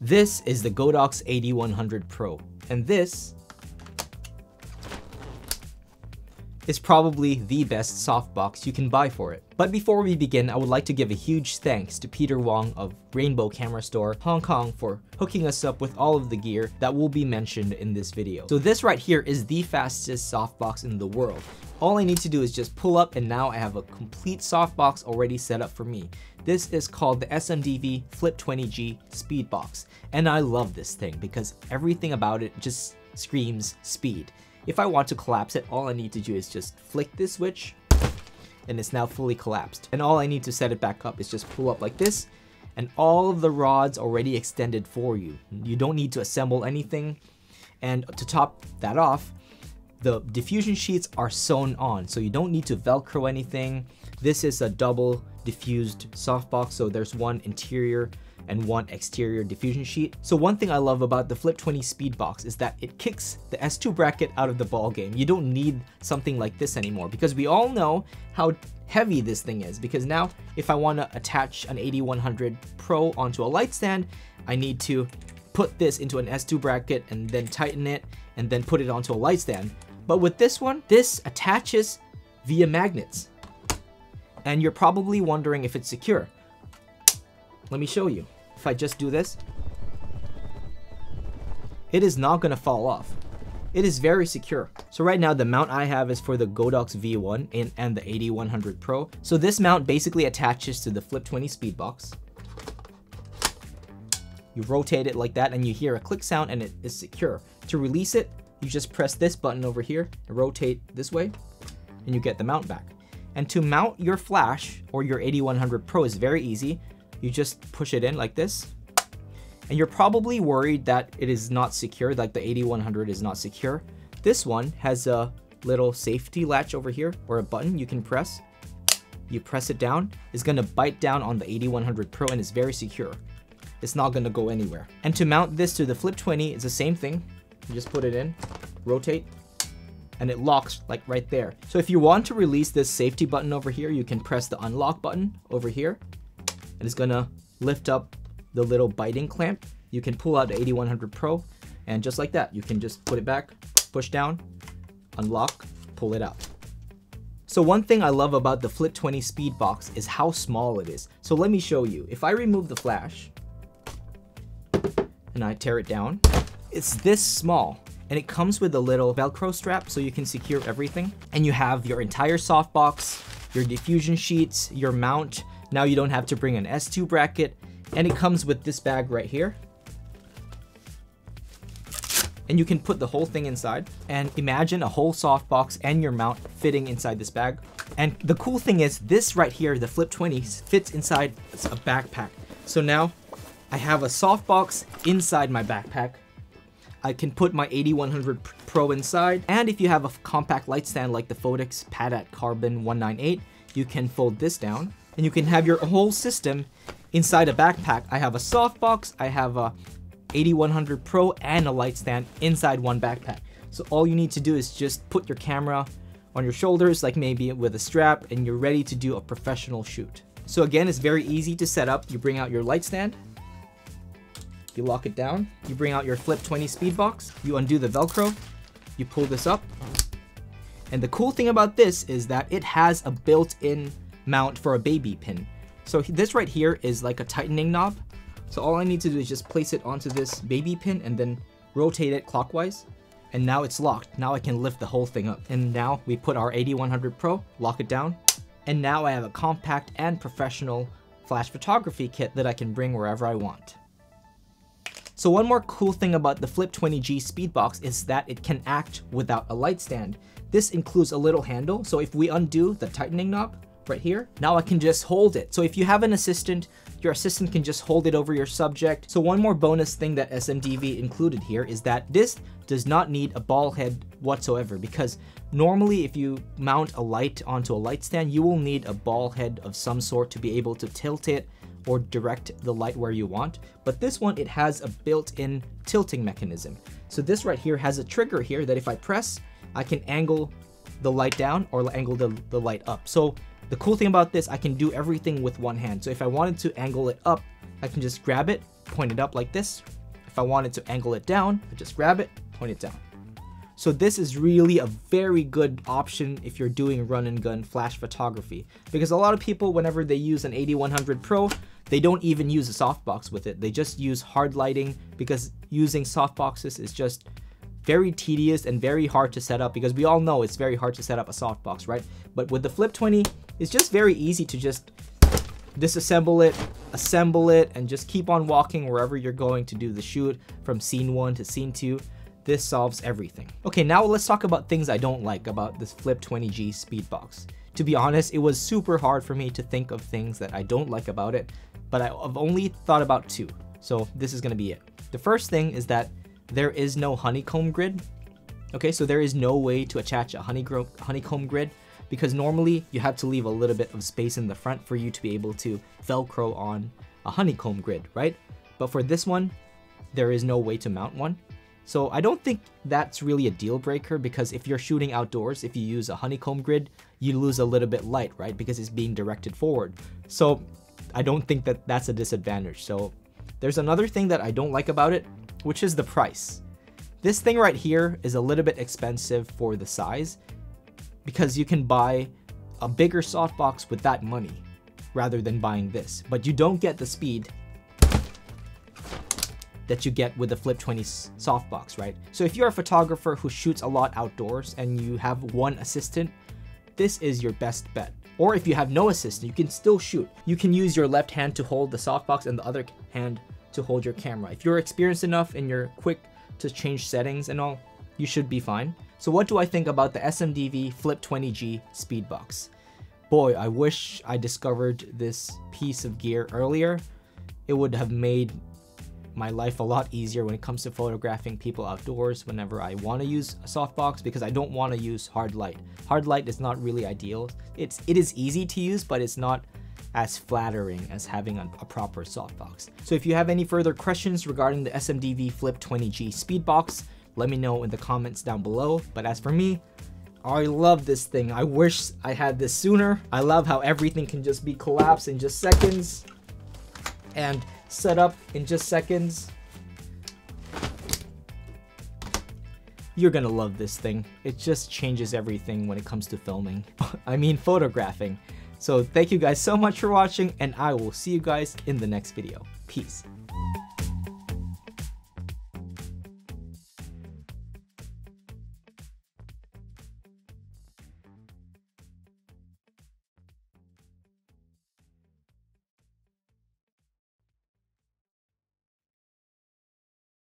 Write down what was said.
This is the Godox AD100 Pro, and this is probably the best softbox you can buy for it. But before we begin, I would like to give a huge thanks to Peter Wong of Rainbow Camera Store, Hong Kong for hooking us up with all of the gear that will be mentioned in this video. So this right here is the fastest softbox in the world. All I need to do is just pull up and now I have a complete softbox already set up for me. This is called the SMDV Flip 20G Speedbox. And I love this thing because everything about it just screams speed. If I want to collapse it, all I need to do is just flick this switch and it's now fully collapsed. And all I need to set it back up is just pull up like this and all of the rods already extended for you. You don't need to assemble anything. And to top that off, the diffusion sheets are sewn on, so you don't need to Velcro anything. This is a double diffused softbox, so there's one interior and one exterior diffusion sheet. So one thing I love about the Flip 20 Speedbox is that it kicks the S2 bracket out of the ball game. You don't need something like this anymore because we all know how heavy this thing is because now if I want to attach an AD100 Pro onto a light stand, I need to put this into an S2 bracket and then tighten it and then put it onto a light stand. But with this one, this attaches via magnets. And you're probably wondering if it's secure. Let me show you. If I just do this, it is not going to fall off. It is very secure. So right now the mount I have is for the Godox V1 and, and the AD100 Pro. So this mount basically attaches to the Flip 20 Speedbox. You rotate it like that and you hear a click sound and it is secure. To release it, you just press this button over here and rotate this way and you get the mount back. And to mount your flash or your AD100 Pro is very easy. You just push it in like this. And you're probably worried that it is not secure, like the AD100 is not secure. This one has a little safety latch over here or a button you can press. You press it down, it's gonna bite down on the AD100 Pro and it's very secure. It's not gonna go anywhere. And to mount this to the Flip 20, it's the same thing. You just put it in, rotate, and it locks like right there. So if you want to release this safety button over here, you can press the unlock button over here and it's gonna lift up the little biting clamp. You can pull out the AD100 Pro and just like that, you can just put it back, push down, unlock, pull it out. So one thing I love about the Flip 20 Speed box is how small it is. So let me show you. If I remove the flash and I tear it down, it's this small and it comes with a little velcro strap so you can secure everything. And you have your entire softbox your diffusion sheets your mount. Now you don't have to bring an s2 bracket. And it comes with this bag right here. And you can put the whole thing inside. And imagine a whole softbox and your mount fitting inside this bag. And the cool thing is this right here the flip 20 fits inside a backpack. So now I have a softbox inside my backpack I can put my AD100 Pro inside, and if you have a compact light stand like the Phottix Padat Carbon 198, you can fold this down, and you can have your whole system inside a backpack. I have a softbox, I have a AD100 Pro, and a light stand inside one backpack. So all you need to do is just put your camera on your shoulders, like maybe with a strap, and you're ready to do a professional shoot. So again, it's very easy to set up. You bring out your light stand, you lock it down, you bring out your Flip 20 speed box, you undo the Velcro, you pull this up. And the cool thing about this is that it has a built-in mount for a baby pin. So this right here is like a tightening knob. So all I need to do is just place it onto this baby pin and then rotate it clockwise. And now it's locked. Now I can lift the whole thing up. And now we put our AD100 Pro, lock it down. And now I have a compact and professional flash photography kit that I can bring wherever I want. So one more cool thing about the Flip 20G Speedbox is that it can act without a light stand. This includes a little handle, so if we undo the tightening knob right here, now I can just hold it. So if you have an assistant, your assistant can just hold it over your subject. So one more bonus thing that SMDV included here is that this does not need a ball head whatsoever because normally if you mount a light onto a light stand, you will need a ball head of some sort to be able to tilt it or direct the light where you want. But this one, it has a built-in tilting mechanism. So this right here has a trigger here that if I press, I can angle the light down or angle the, the light up. So the cool thing about this, I can do everything with one hand. So if I wanted to angle it up, I can just grab it point it up like this. If I wanted to angle it down, I just grab it, point it down. So this is really a very good option if you're doing run and gun flash photography because a lot of people whenever they use an AD100 Pro, they don't even use a softbox with it. They just use hard lighting because using softboxes is just very tedious and very hard to set up because we all know it's very hard to set up a softbox, right? But with the Flip 20, it's just very easy to just disassemble it, assemble it, and just keep on walking wherever you're going to do the shoot from scene 1 to scene 2 this solves everything. Okay, now let's talk about things I don't like about this Flip 20G Speedbox. To be honest, it was super hard for me to think of things that I don't like about it, but I've only thought about two, so this is gonna be it. The first thing is that there is no honeycomb grid. Okay, so there is no way to attach a honeycomb grid because normally you have to leave a little bit of space in the front for you to be able to velcro on a honeycomb grid, right? But for this one, there is no way to mount one. So I don't think that's really a deal breaker because if you're shooting outdoors, if you use a honeycomb grid, you lose a little bit light, right? Because it's being directed forward. So I don't think that that's a disadvantage. So there's another thing that I don't like about it, which is the price. This thing right here is a little bit expensive for the size because you can buy a bigger softbox with that money rather than buying this. But you don't get the speed that you get with the Flip 20 softbox, right? So if you're a photographer who shoots a lot outdoors and you have one assistant, this is your best bet. Or if you have no assistant, you can still shoot. You can use your left hand to hold the softbox and the other hand to hold your camera. If you're experienced enough and you're quick to change settings and all, you should be fine. So what do I think about the SMDV Flip 20G Speedbox? Boy, I wish I discovered this piece of gear earlier. It would have made my life a lot easier when it comes to photographing people outdoors whenever I want to use a softbox because I don't want to use hard light. Hard light is not really ideal. It's it is easy to use, but it's not as flattering as having a, a, proper softbox. So if you have any further questions regarding the SMDV Flip 20G Speedbox, let me know in the comments down below. But as for me, I love this thing. I wish I had this sooner. I love how everything can just be collapsed in just seconds. And set up in just seconds. You're gonna love this thing. It just changes everything when it comes to filming. I mean photographing. So thank you guys so much for watching and I will see you guys in the next video. Peace.